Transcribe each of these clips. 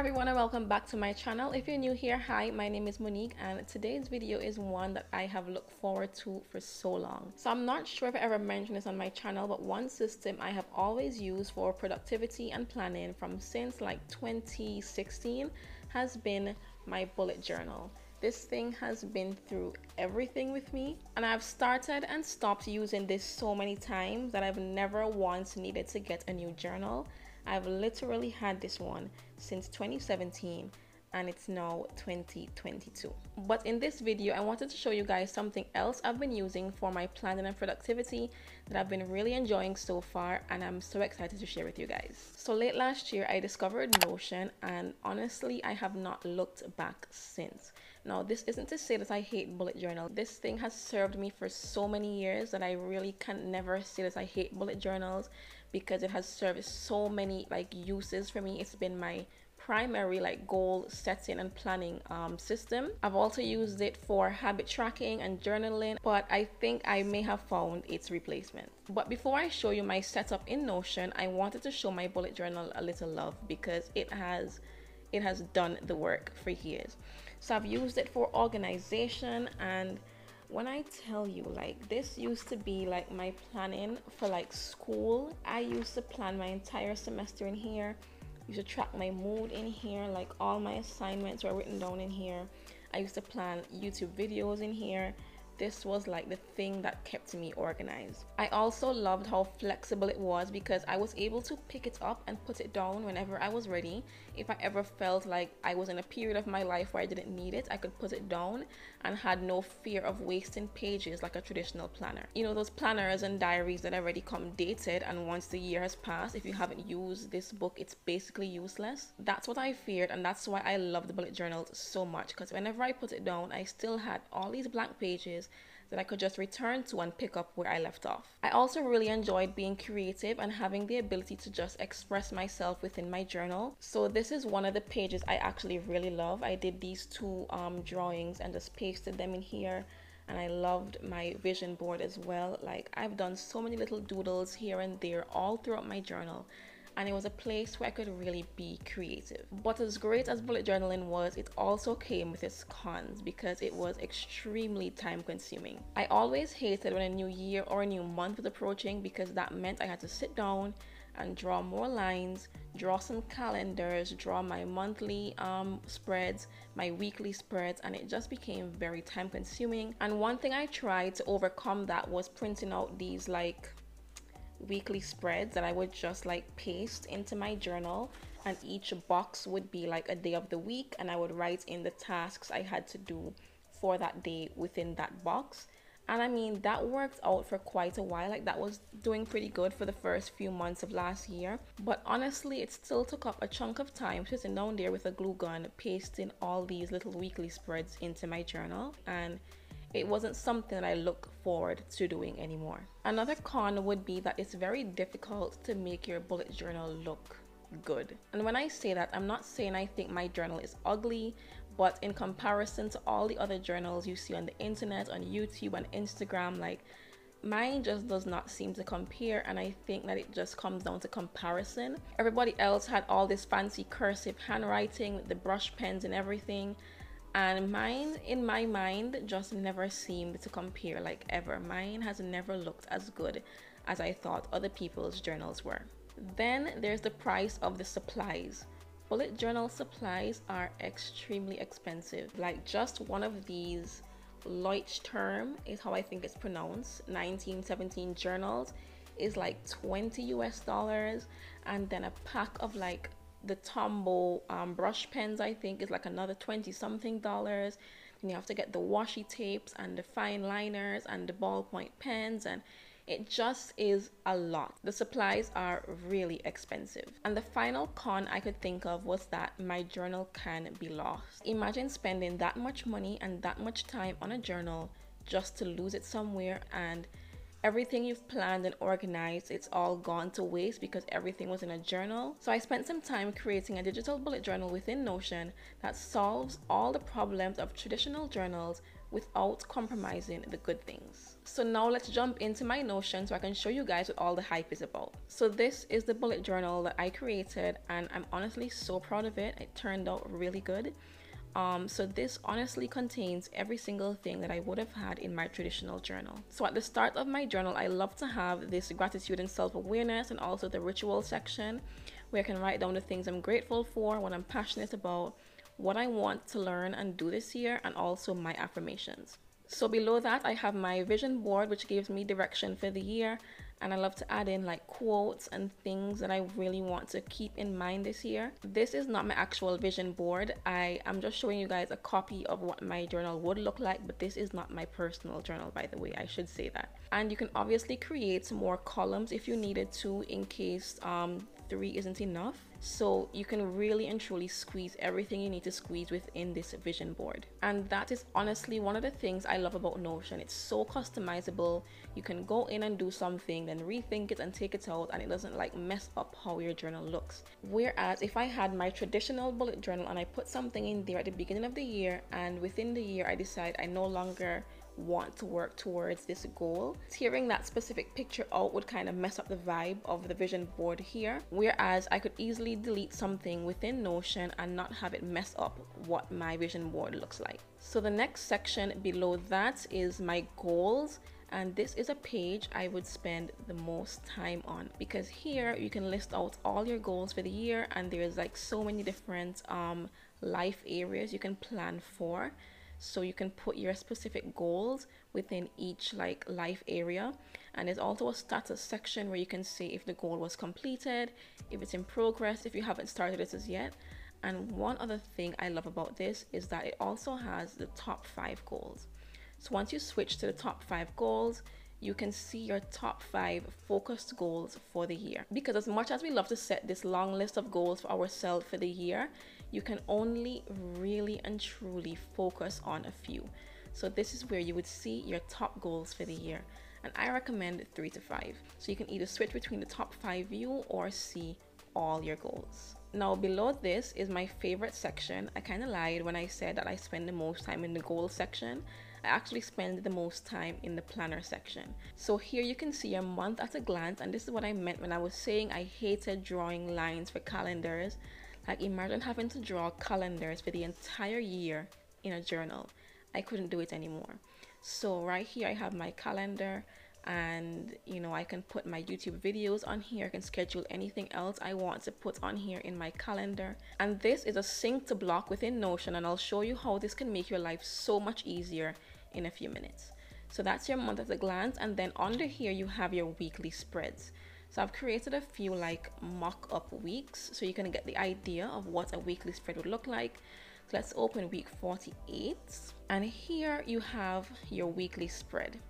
everyone and welcome back to my channel. If you're new here, hi, my name is Monique and today's video is one that I have looked forward to for so long. So I'm not sure if I ever mentioned this on my channel, but one system I have always used for productivity and planning from since like 2016 has been my bullet journal. This thing has been through everything with me and I've started and stopped using this so many times that I've never once needed to get a new journal I've literally had this one since 2017 and it's now 2022. But in this video, I wanted to show you guys something else I've been using for my planning and productivity that I've been really enjoying so far and I'm so excited to share with you guys. So late last year, I discovered Notion and honestly, I have not looked back since. Now, this isn't to say that I hate bullet journal. This thing has served me for so many years that I really can never say that I hate bullet journals because it has served so many like uses for me. It's been my primary like goal setting and planning um, system. I've also used it for habit tracking and journaling, but I think I may have found its replacement. But before I show you my setup in Notion, I wanted to show my bullet journal a little love because it has it has done the work for years. So I've used it for organization and when I tell you like this used to be like my planning for like school. I used to plan my entire semester in here. I used to track my mood in here, like all my assignments were written down in here. I used to plan YouTube videos in here this was like the thing that kept me organized. I also loved how flexible it was because I was able to pick it up and put it down whenever I was ready. If I ever felt like I was in a period of my life where I didn't need it, I could put it down and had no fear of wasting pages like a traditional planner. You know, those planners and diaries that already come dated, and once the year has passed, if you haven't used this book, it's basically useless. That's what I feared, and that's why I love the bullet journals so much because whenever I put it down, I still had all these blank pages that I could just return to and pick up where I left off. I also really enjoyed being creative and having the ability to just express myself within my journal. So this is one of the pages I actually really love. I did these two um, drawings and just pasted them in here and I loved my vision board as well. Like I've done so many little doodles here and there all throughout my journal and it was a place where I could really be creative. But as great as bullet journaling was, it also came with its cons because it was extremely time consuming. I always hated when a new year or a new month was approaching because that meant I had to sit down and draw more lines, draw some calendars, draw my monthly um, spreads, my weekly spreads, and it just became very time consuming. And one thing I tried to overcome that was printing out these like weekly spreads that I would just like paste into my journal and each box would be like a day of the week and I would write in the tasks I had to do for that day within that box. And I mean, that worked out for quite a while. Like, that was doing pretty good for the first few months of last year. But honestly, it still took up a chunk of time sitting down there with a glue gun, pasting all these little weekly spreads into my journal. And it wasn't something that I look forward to doing anymore. Another con would be that it's very difficult to make your bullet journal look good. And when I say that, I'm not saying I think my journal is ugly, but in comparison to all the other journals you see on the internet, on YouTube, on Instagram, like mine just does not seem to compare and i think that it just comes down to comparison everybody else had all this fancy cursive handwriting the brush pens and everything and mine in my mind just never seemed to compare like ever. Mine has never looked as good as i thought other people's journals were. Then there's the price of the supplies. Bullet journal supplies are extremely expensive. Like just one of these Leuchtturm is how I think it's pronounced. 1917 journals is like 20 US dollars. And then a pack of like the Tombow um, brush pens, I think, is like another 20 something dollars. And you have to get the washi tapes and the fine liners and the ballpoint pens, and it just is a lot. The supplies are really expensive. And the final con I could think of was that my journal can be lost. Imagine spending that much money and that much time on a journal just to lose it somewhere and everything you've planned and organized, it's all gone to waste because everything was in a journal. So I spent some time creating a digital bullet journal within Notion that solves all the problems of traditional journals without compromising the good things. So now let's jump into my Notion so I can show you guys what all the hype is about. So this is the bullet journal that I created and I'm honestly so proud of it. It turned out really good. Um, so this honestly contains every single thing that I would have had in my traditional journal. So at the start of my journal, I love to have this gratitude and self-awareness and also the ritual section where I can write down the things I'm grateful for, what I'm passionate about, what I want to learn and do this year, and also my affirmations. So below that, I have my vision board, which gives me direction for the year. And I love to add in like quotes and things that I really want to keep in mind this year. This is not my actual vision board. I am just showing you guys a copy of what my journal would look like, but this is not my personal journal, by the way. I should say that. And you can obviously create more columns if you needed to in case um, three isn't enough. So you can really and truly squeeze everything you need to squeeze within this vision board. And that is honestly one of the things I love about Notion. It's so customizable. You can go in and do something, then rethink it and take it out, and it doesn't like mess up how your journal looks. Whereas if I had my traditional bullet journal and I put something in there at the beginning of the year, and within the year I decide I no longer want to work towards this goal. Tearing that specific picture out would kind of mess up the vibe of the vision board here, whereas I could easily delete something within Notion and not have it mess up what my vision board looks like. So the next section below that is my goals and this is a page I would spend the most time on because here you can list out all your goals for the year and there's like so many different um, life areas you can plan for so you can put your specific goals within each like life area. And there's also a status section where you can see if the goal was completed if it's in progress if you haven't started it as yet. And one other thing i love about this is that it also has the top five goals. So once you switch to the top five goals you can see your top five focused goals for the year. Because as much as we love to set this long list of goals for ourselves for the year, you can only really and truly focus on a few. So this is where you would see your top goals for the year. And I recommend three to five. So you can either switch between the top five view or see all your goals. Now below this is my favorite section. I kind of lied when I said that I spend the most time in the goals section. I actually spend the most time in the planner section. So here you can see your month at a glance and this is what I meant when I was saying I hated drawing lines for calendars like imagine having to draw calendars for the entire year in a journal. I couldn't do it anymore. So right here I have my calendar and you know I can put my YouTube videos on here. I can schedule anything else I want to put on here in my calendar. And this is a synced block within Notion and I'll show you how this can make your life so much easier in a few minutes. So that's your month at a glance and then under here you have your weekly spreads. So I've created a few like mock-up weeks so you can get the idea of what a weekly spread would look like. So let's open week 48 and here you have your weekly spread.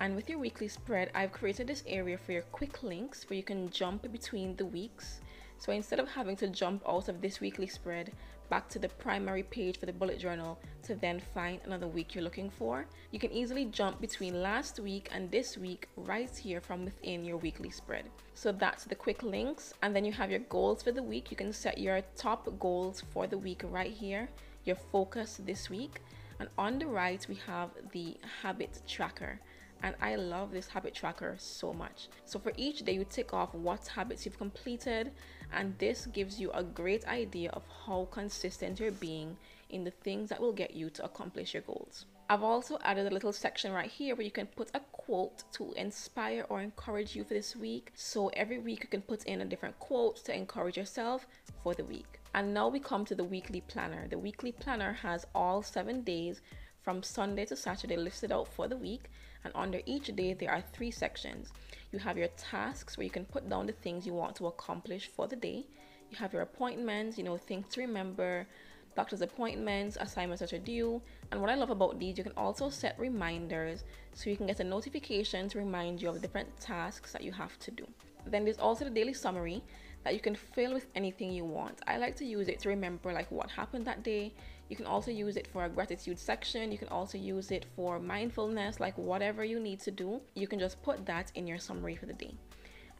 And with your weekly spread, I've created this area for your quick links where you can jump between the weeks. So instead of having to jump out of this weekly spread back to the primary page for the bullet journal to then find another week you're looking for, you can easily jump between last week and this week right here from within your weekly spread. So that's the quick links. And then you have your goals for the week. You can set your top goals for the week right here, your focus this week. And on the right, we have the habit tracker and I love this habit tracker so much. So for each day you tick off what habits you've completed and this gives you a great idea of how consistent you're being in the things that will get you to accomplish your goals. I've also added a little section right here where you can put a quote to inspire or encourage you for this week. So every week you can put in a different quote to encourage yourself for the week. And now we come to the weekly planner. The weekly planner has all seven days from Sunday to Saturday listed out for the week and under each day there are three sections. You have your tasks where you can put down the things you want to accomplish for the day. You have your appointments, you know, things to remember, doctor's appointments, assignments that are due. And what I love about these, you can also set reminders so you can get a notification to remind you of different tasks that you have to do. Then there's also the daily summary that you can fill with anything you want. I like to use it to remember like what happened that day. You can also use it for a gratitude section. You can also use it for mindfulness, like whatever you need to do. You can just put that in your summary for the day.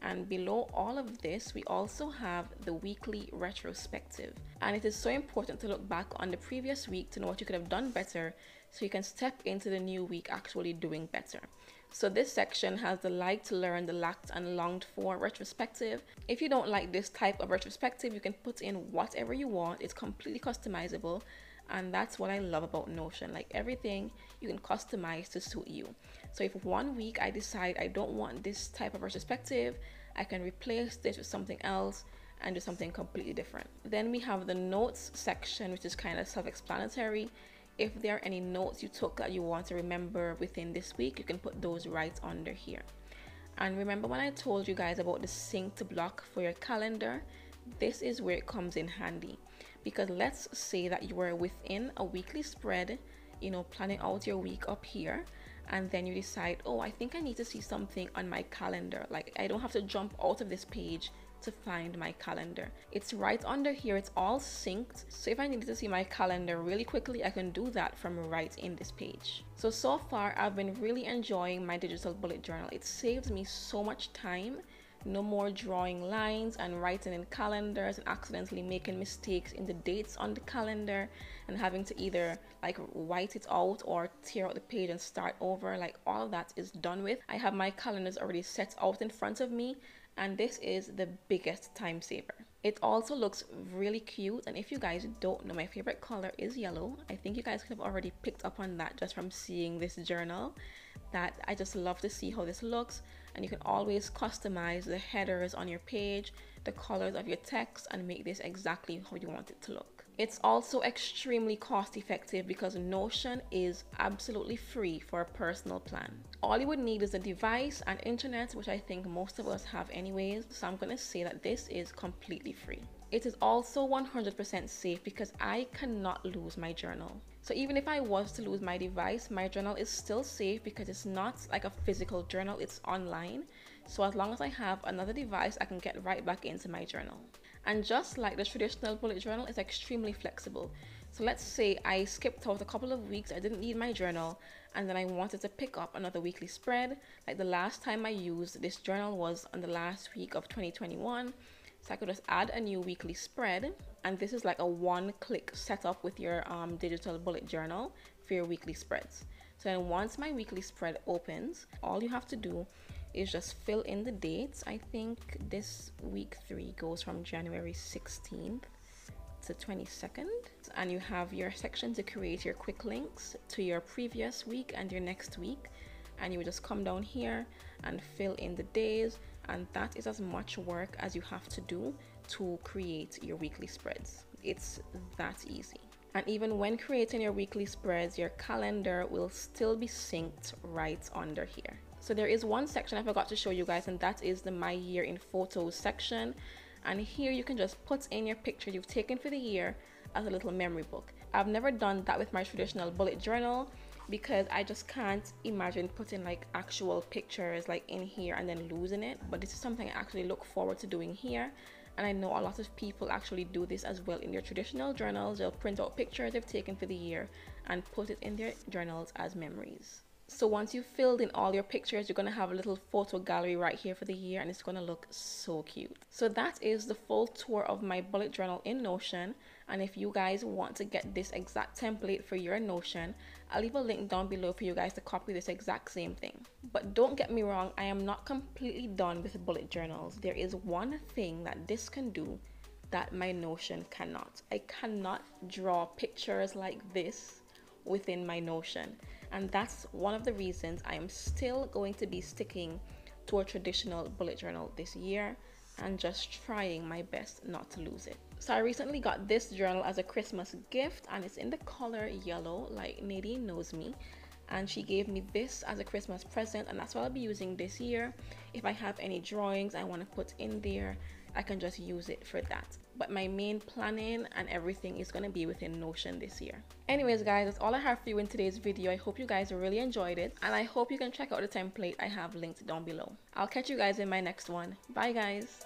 And below all of this, we also have the weekly retrospective. And it is so important to look back on the previous week to know what you could have done better so you can step into the new week actually doing better. So this section has the like to learn, the lacked and longed for retrospective. If you don't like this type of retrospective, you can put in whatever you want. It's completely customizable and that's what I love about Notion. Like everything you can customize to suit you. So if one week I decide I don't want this type of perspective, I can replace this with something else and do something completely different. Then we have the notes section, which is kind of self-explanatory. If there are any notes you took that you want to remember within this week, you can put those right under here. And remember when I told you guys about the synced block for your calendar? This is where it comes in handy. Because let's say that you were within a weekly spread, you know, planning out your week up here, and then you decide, oh, I think I need to see something on my calendar. Like I don't have to jump out of this page to find my calendar. It's right under here, it's all synced. So if I needed to see my calendar really quickly, I can do that from right in this page. So, so far I've been really enjoying my digital bullet journal. It saves me so much time no more drawing lines and writing in calendars and accidentally making mistakes in the dates on the calendar and having to either like write it out or tear out the page and start over like all that is done with i have my calendars already set out in front of me and this is the biggest time saver. It also looks really cute and if you guys don't know my favorite color is yellow. I think you guys could have already picked up on that just from seeing this journal that I just love to see how this looks and you can always customize the headers on your page, the colors of your text and make this exactly how you want it to look. It's also extremely cost effective because Notion is absolutely free for a personal plan. All you would need is a device and internet, which I think most of us have anyways. So I'm gonna say that this is completely free. It is also 100% safe because I cannot lose my journal. So even if I was to lose my device, my journal is still safe because it's not like a physical journal, it's online. So as long as I have another device, I can get right back into my journal. And just like the traditional bullet journal, it's extremely flexible. So let's say I skipped out a couple of weeks, I didn't need my journal, and then I wanted to pick up another weekly spread. Like the last time I used this journal was on the last week of 2021. So I could just add a new weekly spread. And this is like a one click setup with your um, digital bullet journal for your weekly spreads. So then once my weekly spread opens, all you have to do is just fill in the dates. I think this week three goes from January 16th to 22nd and you have your section to create your quick links to your previous week and your next week and you just come down here and fill in the days and that is as much work as you have to do to create your weekly spreads it's that easy and even when creating your weekly spreads your calendar will still be synced right under here so there is one section I forgot to show you guys and that is the my year in photos section. And here you can just put in your picture you've taken for the year as a little memory book. I've never done that with my traditional bullet journal because I just can't imagine putting like actual pictures like in here and then losing it. But this is something I actually look forward to doing here. And I know a lot of people actually do this as well in their traditional journals. They'll print out pictures they've taken for the year and put it in their journals as memories. So once you've filled in all your pictures, you're going to have a little photo gallery right here for the year and it's going to look so cute. So that is the full tour of my bullet journal in Notion. And if you guys want to get this exact template for your Notion, I'll leave a link down below for you guys to copy this exact same thing. But don't get me wrong, I am not completely done with bullet journals. There is one thing that this can do that my Notion cannot. I cannot draw pictures like this within my Notion. And that's one of the reasons I am still going to be sticking to a traditional bullet journal this year and just trying my best not to lose it. So I recently got this journal as a Christmas gift and it's in the color yellow like Nadine knows me and she gave me this as a Christmas present and that's what I'll be using this year. If I have any drawings I want to put in there I can just use it for that. But my main planning and everything is going to be within Notion this year. Anyways guys, that's all I have for you in today's video. I hope you guys really enjoyed it and I hope you can check out the template I have linked down below. I'll catch you guys in my next one. Bye guys.